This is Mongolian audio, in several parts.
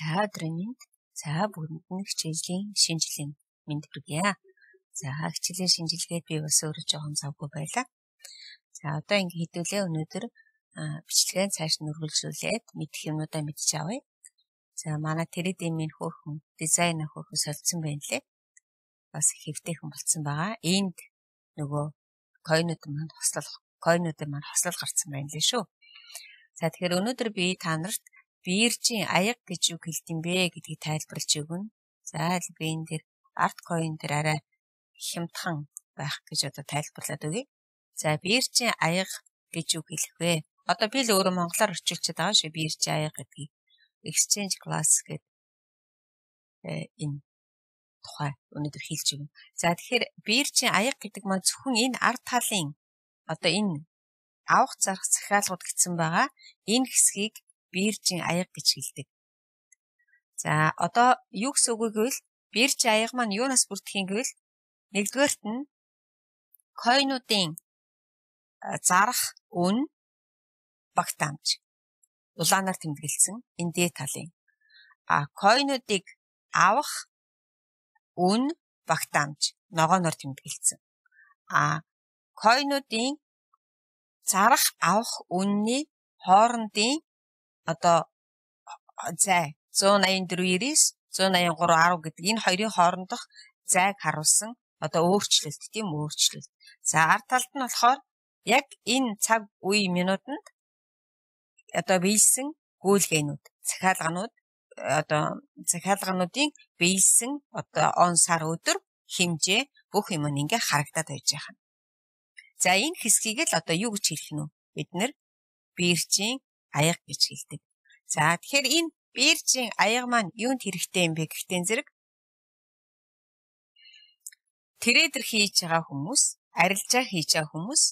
За өдрийн мэнд. За бүгдэнд нь хичээлийн шинжилгээ мэнд хүргье. За хичээлийн шинжилгээд би бас өөрөө жоохон завгүй байлаа. За одоо ингэ хэдүүлээ өнөөдөр бичлэгээ цааш нь үргэлжлүүлээд мэдэх юмудаа мэдчих авъя. За манай тэрэдимийн хөөхөн дизайн хөөхөн солилцсон байна лээ. Бас хэвтэйхэн болцсон байгаа. Энд нөгөө койнууд маань хослол койнууд маань хослол гарцсан байна лээ шүү. За тэгэхээр өнөөдөр би та нарт биержийн аяг гэж юу хэлдэм бэ гэдгийг тайлбарлаж өгнө. За би энэ дэр арт coin дээр арай хямдхан байх гэж одоо тайлбарлаад өгье. За биержийн аяг гэж юу хэлэх вэ? Одоо би л өөрөө монголоор орчуулчихад байгаа шүү биержийн аяг гэдгийг. Exchange class гэдэг энэ тухай өнөөдөр хэлж өгнө. За тэгэхээр биержийн аяг гэдэг маань зөвхөн энэ арт талын одоо энэ авах зарах захиалгууд гэсэн байгаа. Энэ хэсгийг биржийн аяга гэж хэлдэг. За одоо юу гэсэн үг вэ гэвэл биржийн аяга маань юунаас бүрдэх юм гэвэл нэгдүгээрт нь койнуудын зарах үн багтаамж. Улаанаар тэмдэглэсэн энэ дээд талын. А койнуудыг авах үн багтаамж ногооноор тэмдэглэсэн. А койнуудын зарах авах үнний хоорондын одоо зай 184-9 183 10 гэдэг энэ хоёрын хоорондох зайг харуулсан одоо өөрчлөлт тийм өөрчлөлт. За ард талд нь болохоор яг энэ цаг үе минутанд одоо биелсэн гүйлгээнүүд, захиалганууд одоо захиалгануудын биелсэн одоо он сар өдөр хэмжээ бүх юм ингээ харагдаад байж байгаа. За энэ хэсгийг л одоо юу гэж хэлэх нь вэ? Бид нэр биржийн аяга гэж хэлдэг. За тэгэхээр энэ биржийн аяга маань юунд хэрэгтэй юм бэ гэхдээ зэрэг трейдер хийж байгаа хүмүүс, арилжаа хийж байгаа хүмүүс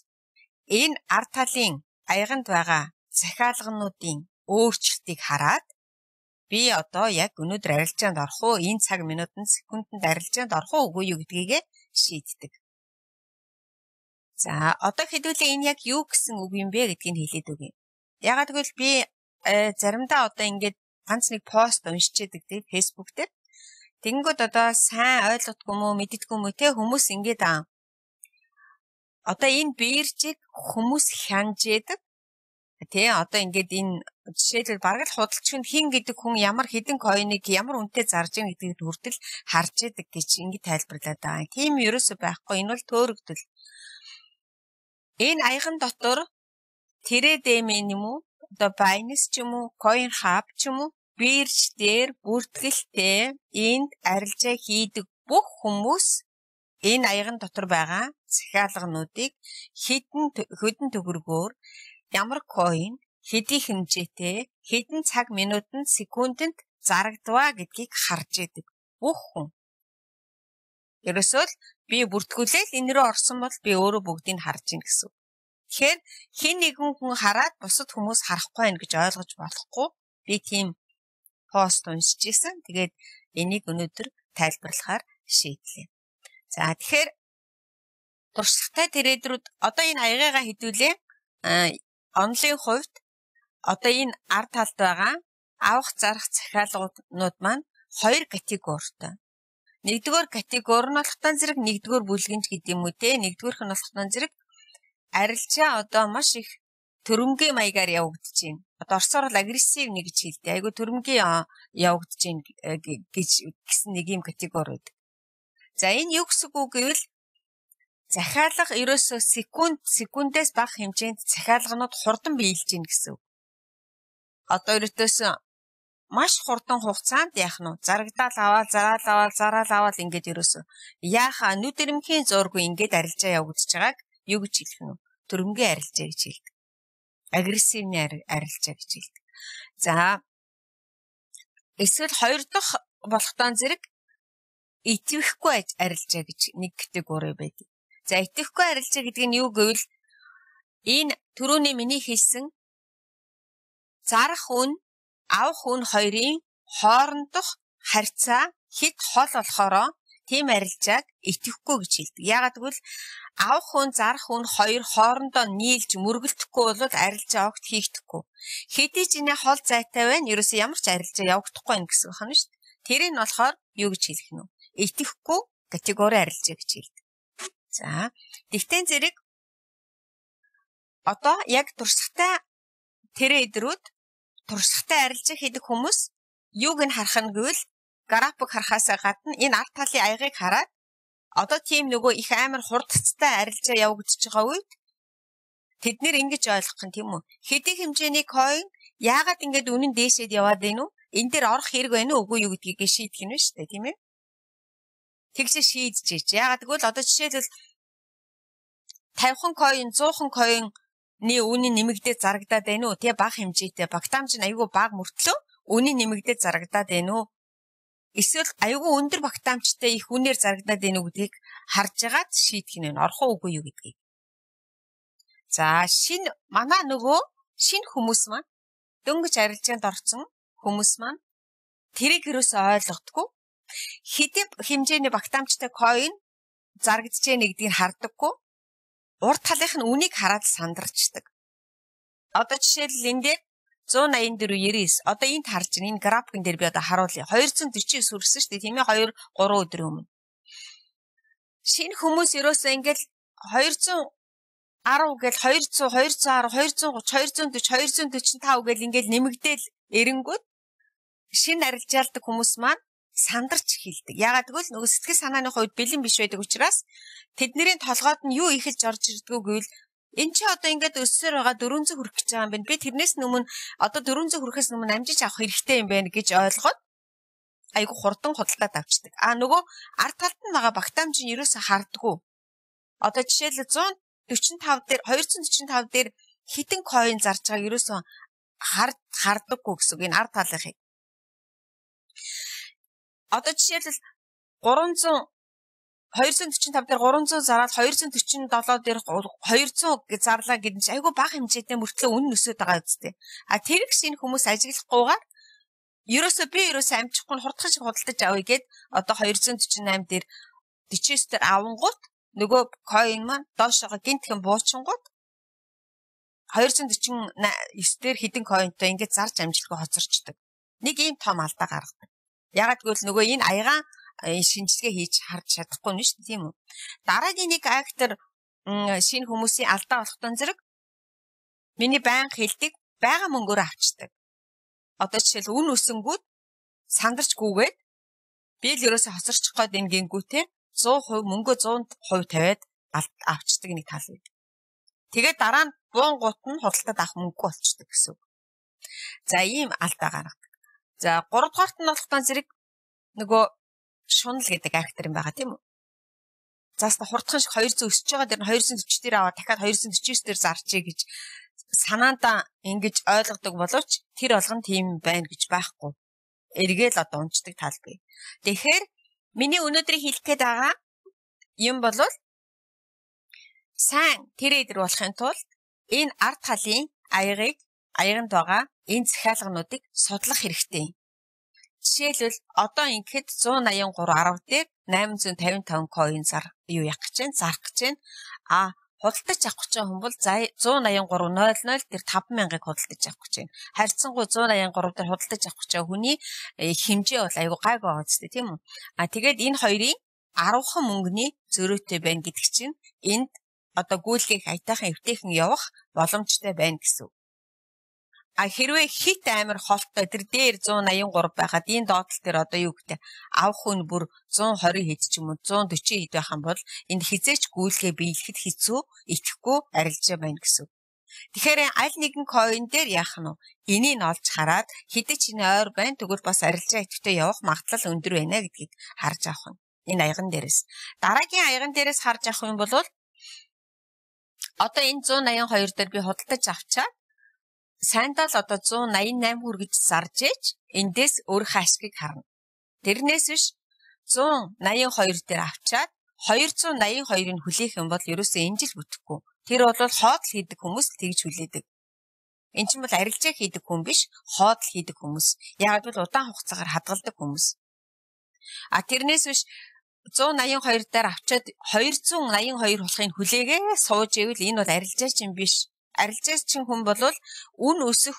энэ арт талын аяганд байгаа захиалгануудын өөрчлөлтийг хараад би одоо яг өнөөдөр арилжаанд орох уу, энэ цаг минутанд секундэд арилжаанд орох уу үгүй юу гэдгийг шийддэг. За одоо хэдүүлээ энэ яг юу гэсэн үг юм бэ гэдгийг хэлээд өгье. Ягаад гэвэл би э, заримдаа одоо ингээд ганц нэг пост уншчихэдэг тийм фэйсбુક дээр. Тэнгүүд одоо сайн ойлгохгүй мүү мэддэггүй мүү те хүмүүс ингээд аа. Одоо энэ биержийг хүмүүс хянжээдэг. Тэ одоо ингээд энэ жишээлбэл бараг л худалчиг нь хин гэдэг хүн ямар хідэн койныг ямар үнэтэй зарж байгаа гэдгийг хүртэл харж идэг гэж ингээд тайлбарлаад байгаа. Тийм ерөөсөй байхгүй. Энэ бол төөрөгдөл. Энэ аяган дотор Тэрэдэмэн юм уу? Одоо Binance ч юм уу, CoinHub ч юм уу бирж дээр бүртгэлтэй энд арилжаа хийдэг бүх хүмүүс энэ аяган дотор байгаа захиалгануудыг хідэн хөдөн төгрөгөөр ямар coin хэдий хэмжээтэй хэдэн цаг минутанд секундэд зарагдваа гэдгийг харж идэг бүх хүн. Ерөөсөө л би бүртгүүлээл энэ рүү орсон бол би өөрөө бүгдийг харж ийн гэсэн. Тэгэхээр хин нэгэн хүн хараад бусад хүмүүс харахгүй байх гэж ойлгож болохгүй. Би тийм пост уншиж исэн. Тэгээд энийг өнөөдөр тайлбарлахаар шийдлээ. За тэгэхээр туршлагатай трейдерүүд одоо энэ аягаагаа хэдүүлээ онлын хувьд одоо энэ ард талд байгаа авах зарах захиалгууд маань хоёр категоритой. Нэгдүгээр категори нь болохтан зэрэг нэгдүгээр бүлгэнж гэдэг юм үү те нэгдүгээрх нь болохтан зэрэг арилжаа одоо маш их төрөмгийн маягаар явагдаж байна. Одоо орсоор л агрессив нэг гэж хэлдэг. Айгу төрөмгийн явагдаж байна э, гэж гэсэн нэг юм категори байдаг. За энэ юу гэсэн үг гэвэл захиалга ерөөсөө секунд секундээс бага хэмжээнд захиалганууд хурдан биелж гин гэсэн үг. Одоо ерөөсөө маш хурдан хугацаанд яах нь зарагдаал аваад зараал аваад зараал аваад ингээд ерөөсөө яаха нүдэрмхийн зургүй ингээд арилжаа явагдаж байгааг юу гэж хэлэх нь төрөмгийн арилжаа гэж хэлдэг. Агрессивны арилжаа гэж хэлдэг. За эсвэл хоёр дахь болохтон зэрэг итгэхгүй арилжаа гэж нэг категори байдаг. За итгэхгүй арилжаа гэдэг нь юу гэвэл энэ төрөний миний хэлсэн зарах үн авах үн хоёрын хоорондох харьцаа хэд хол болохоро тийм арилжааг итгэхгүй гэж хэлдэг. Яагаад гэвэл авах хүн зарах хүн хоёр хоорондоо нийлж мөргөлдөхгүй бол арилжаа огт хийгдэхгүй. Хэдий ч инээ хол зайтай байна. Ерөөсөө ямар ч арилжаа явагдахгүй байх гэсэн байна шүү дээ. Тэр нь болохоор юу гэж хэлэх нь вэ? Итгэхгүй категори арилжаа гэж хэлдэг. За, дихтэн зэрэг одоо яг туршлагатай тэрэ идрүүд туршлагатай арилжаа хийдэг хүмүүс юуг нь харах нь гэвэл график харахаас гадна энэ арт талын аягыг хараад одоо тийм нөгөө их амар хурдцтай арилжаа явагдаж байгаа үед тэд нэр ингэж ойлгох нь тийм үү? Хэдий хэмжээний coin яагаад ингэж үнэн дээшээд яваад байна уу энэ дээр орох хэрэг байна уу? Үгүй юу? гэдгийг шийдэх нь шүү дээ тийм ээ. Тэгшээ шийдэж яагаад гэвэл одоо жишээлбэл 50хан coin 100хан coin ни үнийн нэмэгдээд зарагдаад байна уу? Тэ баг хэмжээтэй. Багтаамж нь айгүй баг мөртлөө үнийн нэмэгдээд зарагдаад байна уу? Эсвэл айгүй өндөр багтаамжтай их үнээр зарагдаад байна уу гэдгийг харж агаад шийдэх нь орох уугүй юу гэдгийг. За шин манай нөгөө шин хүмүүс маань дөнгөж арилжаанд орсон хүмүүс маань тэрийг юусоо ойлгодгүй хэдий хэмжээний багтаамжтай coin зарагдж яах нэгдгийг хардаггүй урд талынх нь үнийг хараад сандарчдаг. Одоо жишээлбэл энэ дээр 184 99 одоо энд харж байна. Энэ графикэн дээр би одоо харуулъя. 249 хүрсэн шүү дээ. Тийм ээ 2 3 өдрийн өмнө. Шинэ хүмүүс ерөөсөө ингээл 200 10 гээл 200 210 230 240 245 гээл ингээл нэмэгдээл эренгүүд шинэ арилжаалдаг хүмүүс маань сандарч эхэлдэг. Ягаад гэвэл нөгөө сэтгэл санааны хувьд бэлэн биш байдаг учраас тэдний толгойд нь юу ихэлж орж ирдгүү гэвэл Энд чи одоо ингээд өссөөр байгаа 400 хүрэх гэж байгаа юм байна. Би тэрнээс өмнө одоо 400 хүрэхээс өмнө амжиж авах хэрэгтэй юм байна гэж ойлгоод айгу хурдан худалдаад авчдаг. А нөгөө ард талд нь байгаа багтаамж нь ерөөсө хардггүй. Одоо жишээл 145 дээр 245 дээр хитэн coin зарж байгааг ерөөсө хард хардаггүй гэсэн үг энэ ард талынхыг одоо жишээлбэл 300 245 дээр 300 зараад 247 дээр 200 гэж зарлаа гэдэг чинь айгүй бага хэмжээтэй мөртлөө үнэн өсөд байгаа үстэй. А тэрэг шинэ хүмүүс ажиглахгүйгээр ерөөсөө би ерөөсөө амжихгүй хурдхан шиг худалдаж авъя гэд одоо 248 дээр 49 дээр авангууд нөгөө coin маань доошоо гинтхэн буучингууд 249 дээр хідэн coinтой ингээд зарж амжилтгүй хоцорчдөг. Нэг ийм том алдаа гаргадаг. Ягаад гэвэл нөгөө энэ аягаан шинжилгээ хийж харж чадахгүй нь шүү дээ тийм үү. Дараагийн нэг актер шинэ хүмүүсийн алдаа болохтон зэрэг миний байнга хэлдэг байгаа мөнгөөр авчдаг. Одоо жишээл үн өсөнгүүд сандарчгүйгээд би л ерөөсө хоцорчих гээд энэ гингүүтээ 100% мөнгөө 100% тавиад авчдаг нэг тал үед. Тэгээд дараа нь буун гут нь худалдаад авах мөнгө болчдөг гэсэн үг. За ийм алдаа гаргадаг. За 3 дугаарт нь болохгүй зэрэг нөгөө шунал гэдэг актер юм байгаа тийм үү? Заста хурдхан шиг 200 өсөж байгаа дэр нь 240 дээр аваад дахиад 249 дээр зарчээ гэж санаандаа ингэж ойлгодог боловч тэр болгон тийм байна гэж байхгүй. Эргээл одоо унцдаг талгүй. Тэгэхээр миний өнөөдрийн хэлэх гээд байгаа юм бол сайн трейдер болохын тулд энэ арт талын аягыг аяганд байгаа энэ захиалгануудыг судлах хэрэгтэй. Жишээлбэл одоо ингээд 183 10 дээр 855 coin зар юу явах гэж байна? Зарах гэж байна. А худалдаж авах гэж хүн бол 183 00 дээр 5000-ыг худалдаж авах гэж байна. Харьцангуй 183 дээр худалдаж авах гэж хүний э, хэмжээ бол айгүй гайг байгаа ч тийм үү? А тэгээд энэ хоёрын 10хан мөнгөний зөрөөтэй байна гэдэг чинь энд одоо гүйлгийг аятайхан эвтэйхэн явах боломжтой байна гэсэн. А хэрвээ хит амир холтой тэр дээр 183 байхад энэ доотлол дээр одоо юу гэдэг авах хүн бүр 120 хэд ч юм уу 140 хэд байх юм бол энд хизээч гүйлгээ биелэхэд хэцүү итгэхгүй арилжаа байна гэсэн. Тэгэхээр аль нэгэн coin дээр яах нь вэ? Энийг олж хараад хэдий ч энэ ойр байна тэгвэл бас арилжаа идэвхтэй явах магадлал өндөр байна гэдгийг харж авах нь. Энэ аяган дээрээс. Дараагийн аяган дээрээс харж авах юм бол одоо энэ 182 дээр би худалдаж авчаад Сайндаа л одоо 188 хүргэж зарж ээж эндээс өөрийнхөө ашгийг харна. Тэрнээс биш 182 дээр авчаад 282-ыг хүлээх юм бол ерөөсөө энэ жил бүтэхгүй. Тэр бол хоол хийдэг хүмүүс л тэгж хүлээдэг. Эн чинь бол арилжаа хийдэг хүн биш, хоол хийдэг хүмүүс. Яг л удаан хугацаагаар хадгалдаг хүмүүс. А тэрнээс биш 182 дээр авчаад 282 болохыг хүлээгээ сууж ивэл энэ бол арилжаач юм биш. Арилжаач чинь хүн бол үн өсөх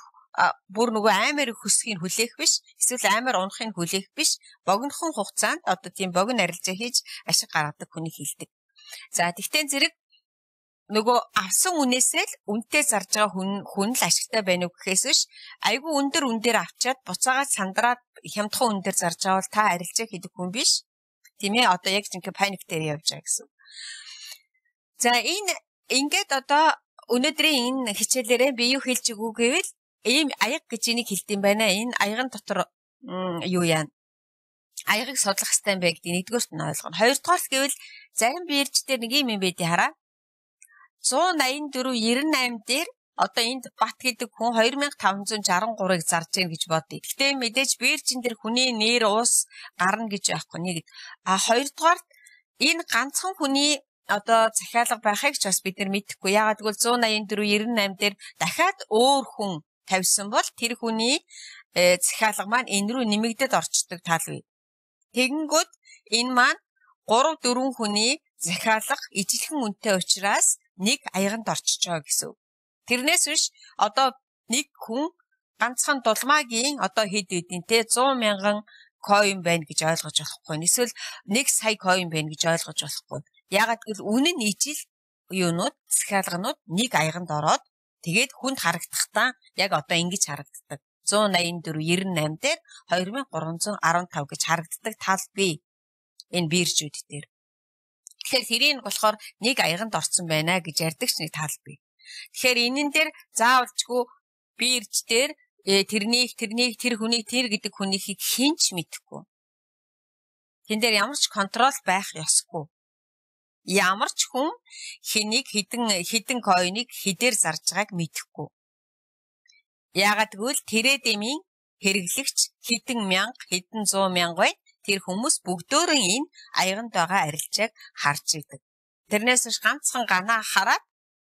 бүр нөгөө аймаар хөсгийг хүлээх биш эсвэл аймаар унахыг хүлээх биш богинохон хугацаанд одоо тийм богино арилжаа хийж ашиг гаргадаг хүний хилдэг. За тэгтээ зэрэг нөгөө авсан үнээсээ л үнтэй зарж байгаа хүн хүн л ашигтай байна уу гэхээс биш айгүй өндөр үн дээр авчаад буцаагаа сандраад хямдхан үн дээр зарж бол та арилжаа хийдэг хүн биш тийм ээ одоо яг жинхэнэ паник дээр явж байгаа гэсэн. За энэ ингээд одоо өнөөдрийн энэ хичээлээрээ би юу хэлж өгөө гэвэл ийм аяг гэж энийг хэлдэм байна. Энэ аягын дотор юу яа аягыг судлах хэрэгтэй юм бэ гэдэг нэгдүгээрт нь ойлгоно. Хоёрдугаарт гэвэл зарим биерч дээр нэг юм юм байдгийг хараа. 184 98 дээр одоо энд бат гэдэг хүн 2563-ыг зарж гин гэж бодъё. Гэхдээ мэдээж биерчин дээр хүний нэр уус гарна гэж байхгүй нэг. А хоёрдугаарт энэ ганцхан хүний одоо захиалга байхыг ч бас бид нар мэдэхгүй. Ягаад гэвэл 184 98 дээр дахиад өөр хүн тавьсан бол тэр хүний э, захиалга маань энэ рүү нэмэгдээд орчдөг тал бий. Тэгэнгүүт энэ маань 3 4 хүний захиалга ижилхэн үнэтэй учраас нэг аяганд орчиж байгаа гэсэн. Тэрнээс биш одоо нэг хүн ганцхан дулмаагийн одоо хэд хэдийн те 100 мянган коин байна гэж ойлгож болохгүй. Эсвэл 1 сая коин байна гэж ойлгож болохгүй. Ягаад гэвэл үнэн нь ижил юунууд захиалганууд нэг аяганд ороод тэгээд хүнд харагдахдаа яг одоо ингэж харагддаг. 184 98 дээр 2315 гэж харагддаг тал бий. Энэ биржүүд дээр. Тэгэхээр тэрийг болохоор нэг аяганд орсон байна гэж ярьдаг ч нэг тал бий. Тэгэхээр энэн дээр заавалчгүй би ирж дээр э, тэрнийг тэрнийг тэр хүнийг тэр гэдэг хүнийхийг хинч мэдэхгүй. Тэн дээр ямар ч контрол байх ёсгүй. Ямар ч хүн хэнийг хідэн хідэн койныг хідээр зарж байгааг мэдэхгүй. Яагаад гэвэл тэрэдэмийн хэрэглэгч хідэн мянга хідэн 100 мянга бай тэр хүмүүс бүгдөө энэ аяганд байгаа арилжааг харж идэг. Тэрнээс биш ганцхан ганаа хараад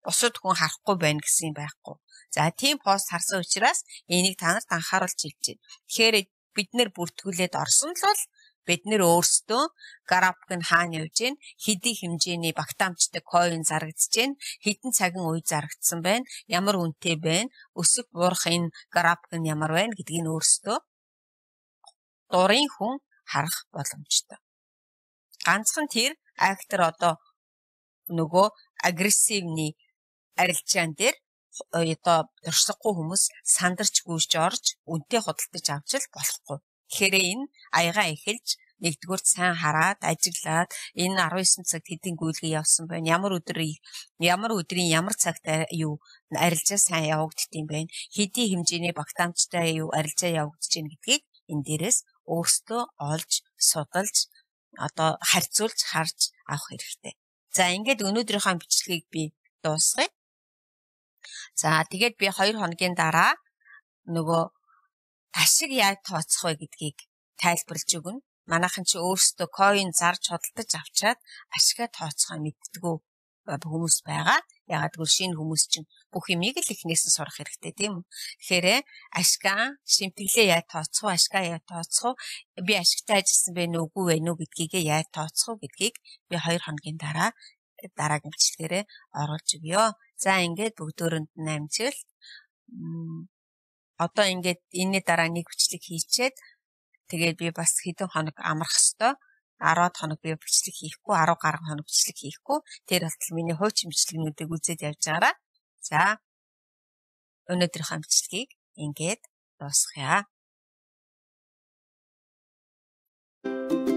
бусад хүн харахгүй байна гэсэн юм байхгүй. За тийм пост харсан учраас энийг та нарт анхааруулж хэлж байна. Тэгэхээр бид нэр бүртгүүлээд орсон л бол бид нэр өөрсдөө график нь хаана явж гин хэдий хэмжээний багтаамжтай коин зарагдж гин хэдэн цагийн үе зарагдсан байна ямар үнэтэй байна өсөг буурах энэ график нь ямар байна гэдгийг өөрсдөө дурын хүн харах боломжтой ганцхан тэр актер одоо нөгөө агрессивны арилжаан дээр одоо туршлахгүй хүмүүс сандарч гүйж орж үнтэй худалдаж авч л болохгүй. Тэгэхээр энэ аяга эхэлж нэгдүгээр сайн хараад ажиглаад энэ 19 цагт хэдийн гүйлгээ явсан байна. Ямар өдөр ямар өдрийн ямар цагт юу арилжаа сайн юм бэ? Хэдийн хэмжээний багтаамжтай юу арилжаа явагдаж байна гэдгийг энэ дээрээс өөрсдөө олж судалж одоо харьцуулж харж авах хэрэгтэй. За ингээд өнөөдрийнхөө бичлэгийг би дуусгая. За тэгээд би 2 хоногийн дараа нөгөө ашиг яаж тооцох вэ гэдгийг тайлбарлаж өгнө. Манайхан чи өөрсдөө коин зарж худалдаж авчаад ашигаа тооцохоо мэддгүү хүмүүс байгаа. Ягаад гэвэл шинэ хүмүүс чинь бүх юмыг л эхнээс нь сурах хэрэгтэй тийм үү. Тэгэхээр ашгаа шимтгэлээ яа тооцох уу, ашгаа яа тооцох уу, би ашигтай ажилласан бэ нүггүй вэ нүг гэдгийг яа тооцох уу гэдгийг би 2 хоногийн дараа дараагийн бичлэгээрээ оруулж өгье. За ингээд бүгдөөрөнд нь амжилт одоо ингээд энэний дараа нэг бичлэг хийчээд тэгээд би бас хэдэн хоног амрах хэвээр 10-аад хоног би бичлэг хийхгүй 10 гаруй хоног бичлэг хийхгүй. Тэр болтол миний хуучин бичлэгнүүдийг үзээд явж байгаараа. За өнөөдрийнхөө бичлэгийг ингээд дуусгая. thank you